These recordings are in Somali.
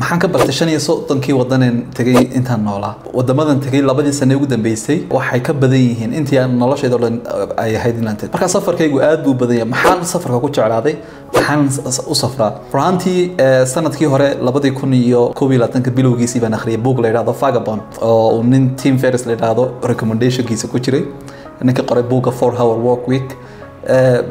maxaan ka bartay shan iyo soddonkii wadanen tegay intaan noolaa. Wadamadan tegay labadii sane ugu dambeysay waxay ka badan yihiin intii noloshayda o dhan ay ahayd inaan tegay marka safarkaygu aad buu badan yahay maxaan safarka ku jeclaaday? Maxaan u safraa? Runaantii sannadkii hore labadii kun iyo koob iyo labaatanka bilowgiisii baan akhriyay book la yidhahdo vagabond oo uu nin team ferris la yidhahdo recommendationkiisa ku jiray. Ninka qoray buugga four hour work week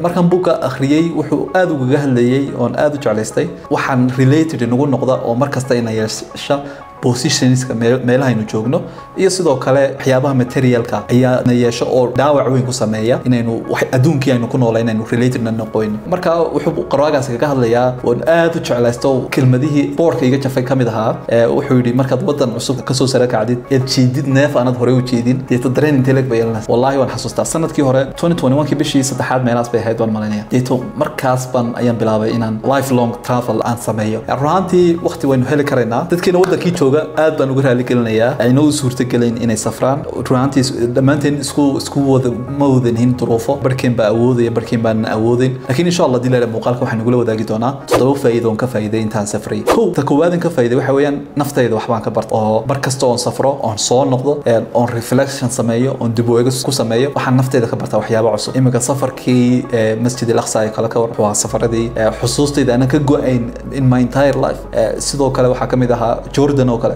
markaan buugga akhriyey wuxuu aada ugaga hadlayey oon aada u jeclaystay. Waxaan related inagu noqda oo mar kasta ina yeesha positionska meelahaynu joogno iyo sidoo kale waxyaabaha materialka ayaa na yeesho oo dhaawac weyn ku sameeya inaynu adduunkii aynu ku noola inaynu relatedna noqoyn. Marka wuxuu qarwaagaasi kaga hadlayaa oon aada u jeclaysto kelmadihii boorka iga jafay ka mid ahaa. Wuxuu yidhi markaad wadan cusub ka soo sara kacdid eed jeedid neef aanad horey u jeedin deeto dareen inteleg bay yeelanaysa wallahi waan xasuustaa sannadkii hore 2021 kii bishii saddexaad meelahaas bay ahayd baan malinaya deeto markaas baan ayaan bilaabay inaan life long travel aan sameeyo. Runaantii waqti waynu heli karaynaa dadkeena wadankii jooga aad baan uga raali gelinayaa. Ayna u suurtagelayn inay safraan. Runaantii dhammaanteen isku isku wada ma wadanhin duruufo. Barhkeen baa awoodaya barhkeen baan awoodayn laakiin insha allah dilaa muuqaalka waxaan nagula wadaagi doonaa. Toddoba faa'iido oon ka faa'iiday intaan safray. Kow ta koowaadin ka faa'iiday waxa weeyaan naftayda waxbaan ka barta oo bar kasta oon safro oon soo noqdo oon reflection sameeyo oon dib u eegis ku sameeyo waxaan naftayda ka bartaa waxyaabo cusub. Iminka safarkii masjid al aqsa ee kale ka war waa safaradii xusuustayda aanan ka go'ayn in my entire life. Sidoo kale waxaa ka mid ahaa jordan oo kale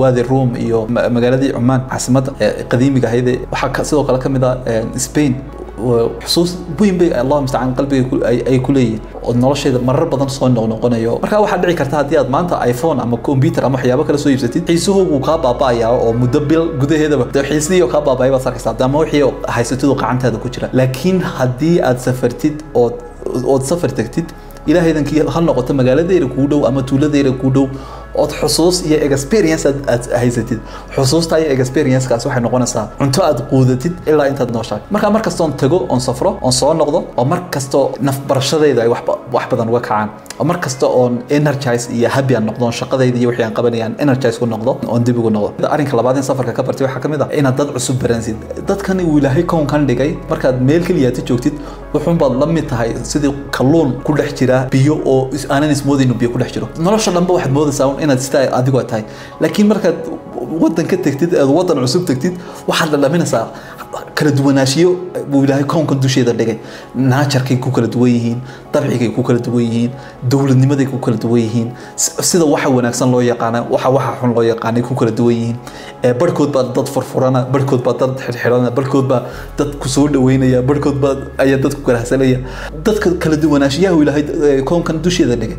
waadi room iyo magaaladii cumaan caasimadda qadiimiga ahayd waxaa sidoo kale ka mid ah spain. Xusuus weyn bay allah mustacaan qalbiga ay ku leeyihiin oo noloshayda marar badan soo noqnoqonayo marka waxaa dhici karta haddii aad maanta iphone ama computer ama waxyaabo kale soo iibsatid xiisuhu kaa baaba'aya oo muddo bil gudaheedaba. Xiisidii oo kaa baaba'aya baad arkaysaa ama wixii haysatid oo gacantaada ku jira. Laakiin haddii aad safartid ood ood safar tagtid ilaahaydankii ha noqoto magaaladeyda kuu dhow ama tuuladeyda kuu dhow ood xusuus iyo experience aad haysatid. Xusuusta iyo experience-kaas waxay noqonaysaa cunto aad quudatid ilaa intaad nooshahay marka mar kastoon tago oon safro oon soo noqdo oo mar kastoo naf barashadayda ay wax badan uga kacaan. Oo mar kasta oon energize iyo happy aan noqdo shaqadayda iyo wixii aan qabanayaan energize ku noqdo oon dib ugu noqdo. Arrinka labaad in safarka ka bartay waxaa ka mid ah inaad dad cusub baransid. Dadkan uu ilaahay kownkan dhigay. Markaad meel keliyaati joogtid wuxuunbaad la mid tahay sidii kalluun ku dhex jira biyo oo aanan ismoodayno biyo ku dhex jiro. Nolosha dhanba waxaad moodaysaa inaad sidaa adigoo tahay. Laakiin markaad wadan ka tegtid eed wadan cusub tegtid waxaad la dhaminaysaa kala duwanaashiyo buu ilaahay kownkan dusheeda dhigay. Naajarkay ku kala duwan yihiin dabcigay ku kala duwan yihiin dowladnimaday ku kala duwan yihiin sida waxa wanaagsan loo yaqaana waxa waxa xun loo yaqaanay ku kala duwan yihiin. Barhkood baa dad furfurana barhkood baa dad xirxirana barhkood baa dad ku soo dhaweynaya barhkood baa ayaa dad ku karahsanaya dadka kala duwanaashiyaha ilaahay kownkan dusheeda dhigay.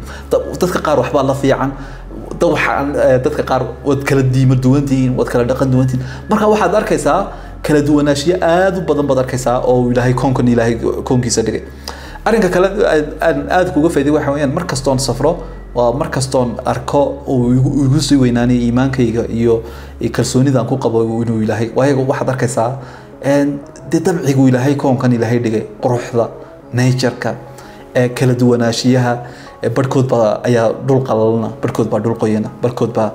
Dadka qaar waxbaa la fiican dadka qaar waad kala diima duwantihiin waad kala dhaqan duwantihiin marka waxaad arkaysaa kala duwanaashiyo aada u badan baad arkaysaa oo ilaahay koonkan ilaahay koonkiisa dhigay. Arrinka kale aan aada kuga faa'iday waxa weeyaan mar safro waa mar arko uu igu sii weynaanaya iimaankayga iyo kalsoonidaan ku qabo inuu ilaahay waayo waxaad arkaysaa dee dabcigu ilaahay koonkan ilaahay dhigay quruxda natureka kala duwanaashiyaha barhkood baa ayaa dhul qalalana barhkood baa dhul qoyana barhkood baa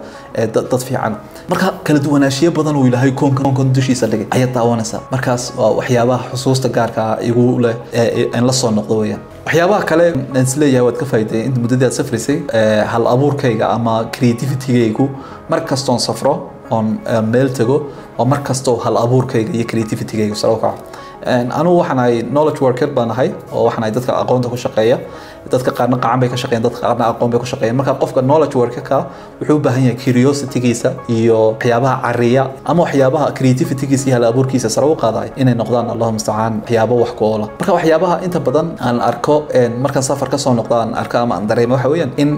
dad fiican. Marka kala duwanaashiyo badan uu ilaahay koonkan dushiisa dhigay ayaad daawanaysaa markaas waa waxyaabaha xusuusta gaarka ah igu leh aan la soo noqdo weyaan waxyaabaha kale aan is leeyahay waad ka faa'iday inta muddadii aad safraysay hal abuurkayga ama creativitygaygu mar kastoon safro oon meel tago oo mar kastoo hal abuurkayga iyo creativitygaygu sare u kaco anugu waxaan ahay knowledge worker baan ahay oo waxaan ahay dadka aqoonta ku shaqeeya dadka qaarna qacan bay ka shaqeeyaan dadka qaarna aqoon bay ku shaqeeyaan. Marka qofka knowledge workerka wuxuu u baahan yahay curiositygiisa iyo waxyaabaha cariya ama waxyaabaha creativitygiisa iyo hal abuurkiisa sare u qaadaay inay noqdaan allahu mustacaan waxyaabo wax ku oola. Marka waxyaabaha inta badan aan arko markaan safar ka soo noqdo aan arko ama aan dareemo waxa weeyaan in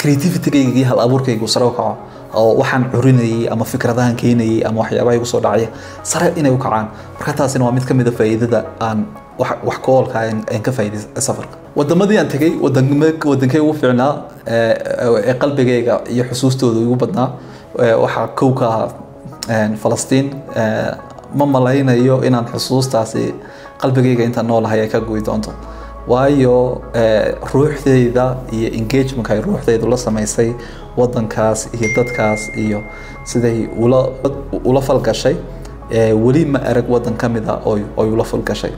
creativitygayga iyo hal abuurkayga uu sare u kaco oo waxaan curinayay ama fikradahan keenayay ama waxyaabaha igu soo dhacaya sare inay u kacaan. Marka taasina waa mid ka mid a faa'iidada aan wax ku oolka aan ka faa'iiday safarka. Wadamadii aan tegay wadankay ugu fiicnaa ee qalbigayga iyo xusuustooda igu badnaa waxaa kow ka ahaa falastiin. Ma malaynayo inaan xusuustaasi qalbigayga intaan noolahay ay ka goy doonto. Waayo ruuxdeyda iyo engagementka ay ruuxdeydu la samaysay wadankaas iyo dadkaas iyo siday ula falgashay weli ma arag wadan ka mid a oy ula falgashay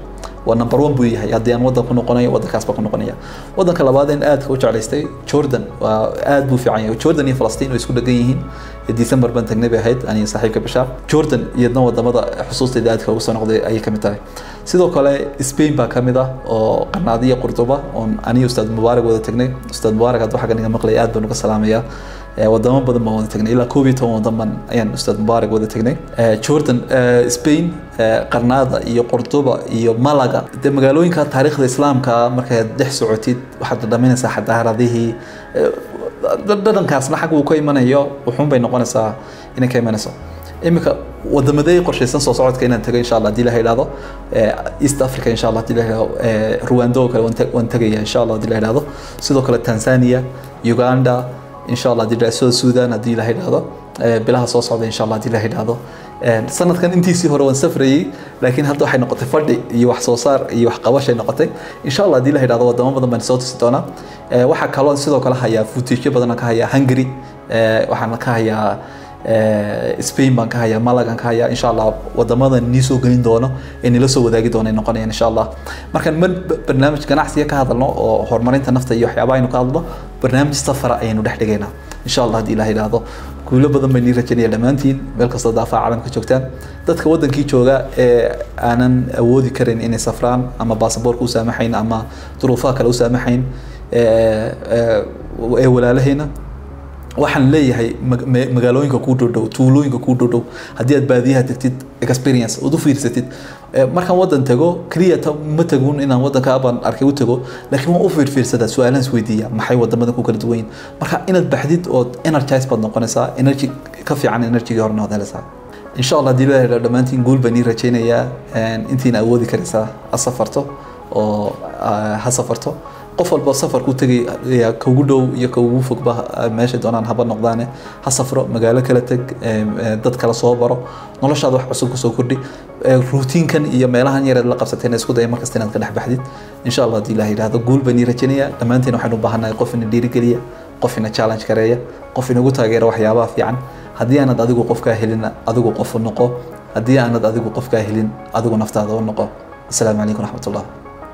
waa number one buu yahay. Haddii aan waddan ku noqonayo waddankaas baa ku noqonaya. Waddanka labaad in aadka u jeclaystay jordan. Waa aad buu fiican yahay. Jordan iyo falastiin way isku dhegan yihiin. December baan tagnay bay ahayd. Aniga saaxiibka bashaar jordan iyadna waddamada xusuustayda aadka ugu soo noqday ayay ka mid tahay. Sidoo kale spain baa ka mid ah oo qanaadiya qurduba. Oon aniga ustaad mubaarak wada tagnay. Ustaad mubaarak hadda waxaa niga maqlay aad baan uga salaamayaa wadamo badan baan wada tagnay ilaa koob iyo toban wadan baan ayaan ustaad mubaarak wada tagnay jordan spain qarnaada iyo qurduba iyo malaga. De magaalooyinka taariikhda islaamka markaad dhex socotid waxaad dhadhaminaysaa xadaaradihii dhadhankaasna xag uu ka imanayo. Wuxuun bay noqonaysaa inay ka imanayso. Iminka wadamadee qorshaysan soo socodka inaan tago insha allah haddii la yidhahdo east africa insha allah haddii la yidhahdo rwando oo kale waan tegaya insha allah haddii la yidhahdo sidoo kale tanzania uganda insha allah haddii la south sudan haddii la yidhahdo bilaha soo socda insha allah haddii la yidhahdo sanadkan intiisii hore waan safrayey laakiin hadda waxay noqotay fadhi iyo wax soo saar iyo wax qabashay noqotay. Insha allah haddii la yidhahdo wadamo badan baan soo tusi doonaa. Waxaa kaloo sidoo kale hayaa futiijyo badan ka hayaa hungary. Waxaan ka hayaa spain baan ka hayaa malagan ka hayaa insha allah wadamadan nii soo gelin doono ee nila soo wadaagi doono ay noqonayaan insha allah markaan mar barnaamij ganacsiga ka hadalno oo horumarinta nafta iyo waxyaabaha aynu ka hadalno barnaamij safara ayaynu dhex dhigaynaa insha allah haddii ilaah yidhaahdo. Guulo badan bay nii dhammaantiin meel kastoo daafaha caalamka joogtaan. Dadka wadankii jooga ee aanan awoodi karin inay safraan ama baasaboorka u saamaxayn ama duruufaha kale u saamaxayn ee walaalahayna waxaan leeyahay magaalooyinka kuu dhodhow tuulooyinka kuu dhodhow haddii aad baadiyaha tegtid experience ood u fiirsatid markaan waddan tago keliya ma tagun inaan waddanka baan arkay u tago laakiin waan u fiirfiirsadaa su'aalaan isweydiiya maxay wadamadan ku kala duwan yihiin marka inaad baxdid ood energize baad noqonaysaa energy ka fiican energygii horena waad helaysaa insha allah haddii la dhammaantiin guul baan ii rajaynayaa intiina awoodi karaysaa ha safarto oo ha safarto qof walba safarku tegaya kaugu dhow iyo kaugu fogba meesha doonaan haba noqdaane ha safro magaalo kala teg dad kala soo baro noloshaada wax cusub ku soo kordhi ruutiinkan iyo meelahan yareed la qabsateen isku daya markasta inaad ka dhex baxdid. Insha allah haddii ilaah yidhahdo guul baan ii rajaynaya dhammaanteen waxaynu u baahannahay qof ina dhiirigeliya qof ina challenge kareeya qof inagu taageera waxyaabaha fiican. Haddii aanad adigu qofkaa helin adigu qofu noqo. Haddii aanad adigu qofkaa helin adigu naftaada u noqo. Asalaamu calaykum raxmat